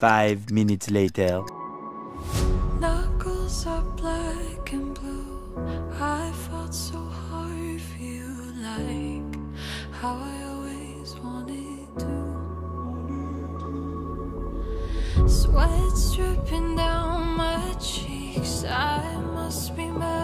Five minutes later. Knuckles are black and blue. I fought so hard for you, like how I always wanted to. Sweat dripping down my cheeks. I must be melting,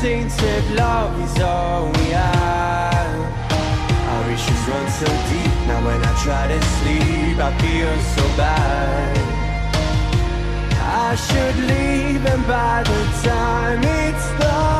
See now tainted love is all we have? Our issues run so deep. Now when I try to sleep, I feel so bad. I should leave, and by the time it's done,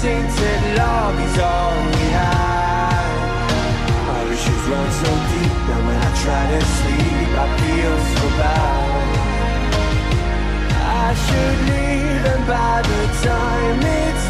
Tainted love is all we have? Our issues run so deep Now when I try to sleep I feel so bad I should leave and by the time it's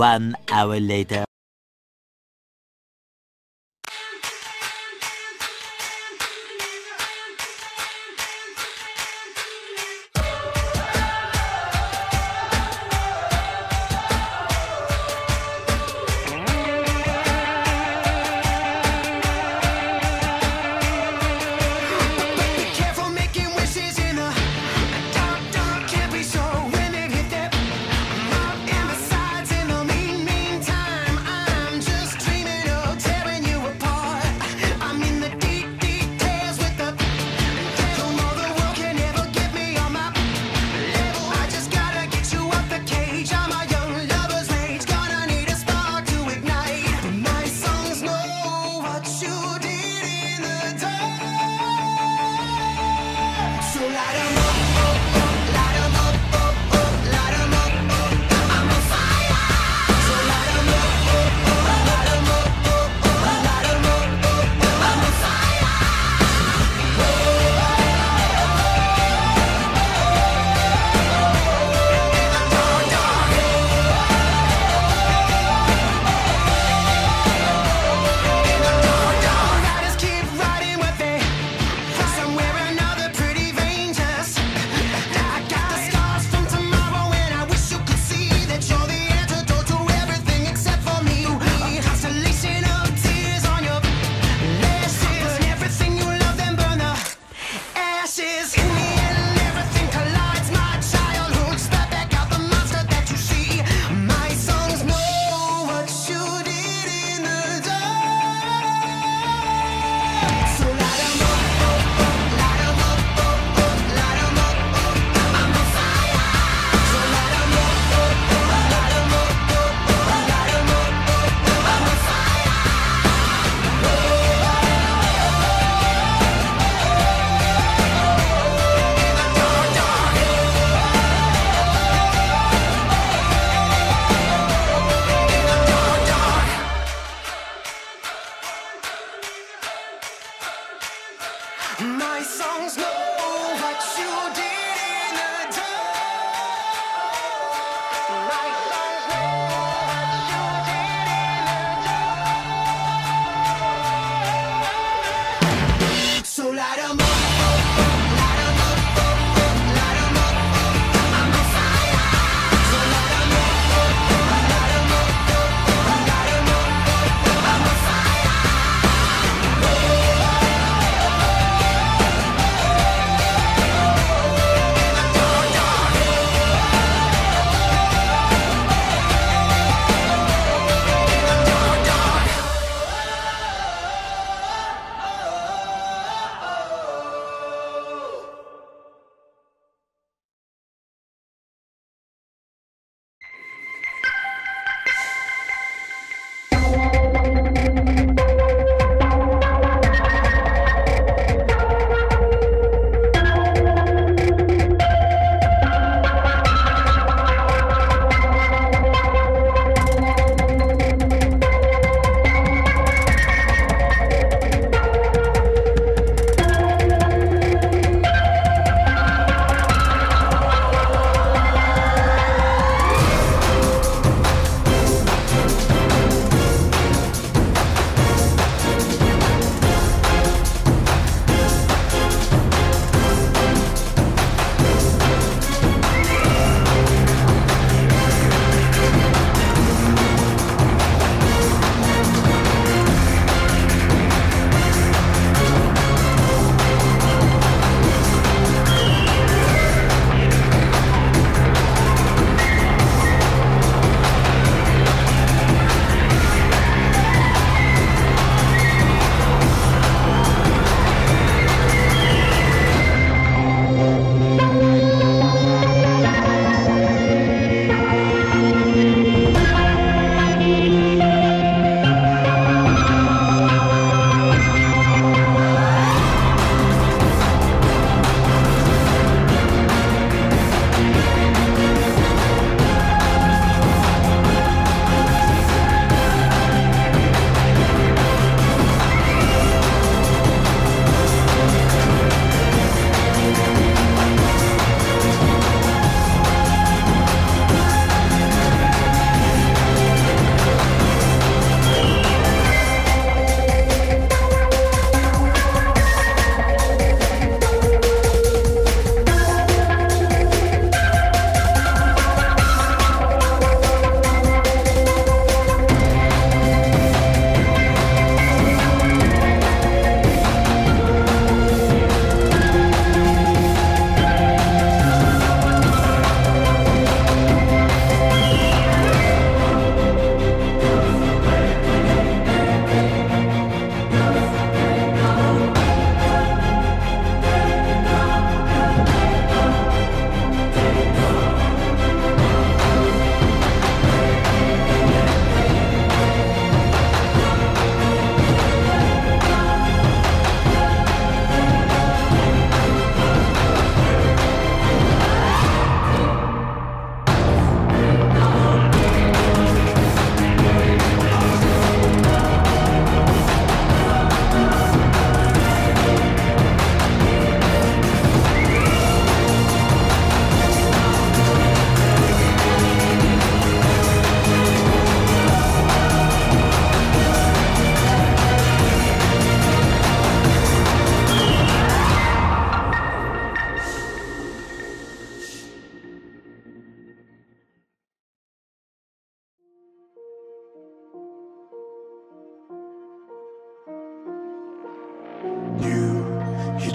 One hour later.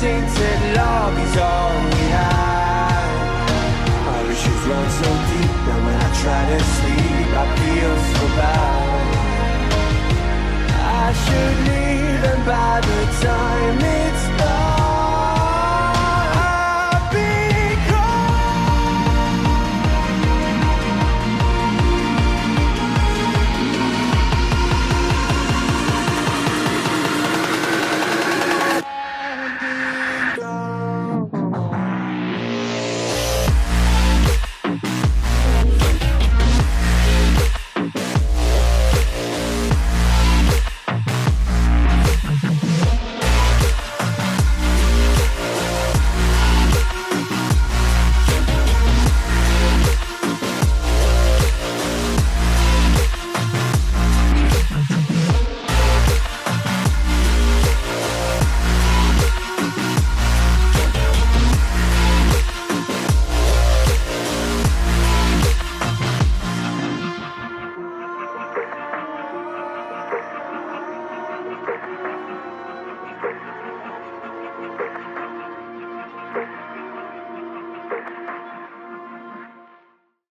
Tainted love is all we have? Our issues run so deep that when I try to sleep, I feel so bad.